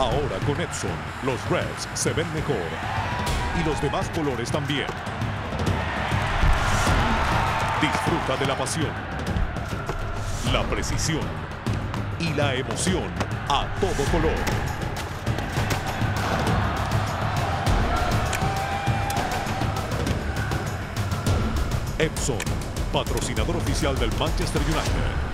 Ahora con Epson, los Reds se ven mejor. Y los demás colores también. Disfruta de la pasión, la precisión y la emoción a todo color. Epson, patrocinador oficial del Manchester United.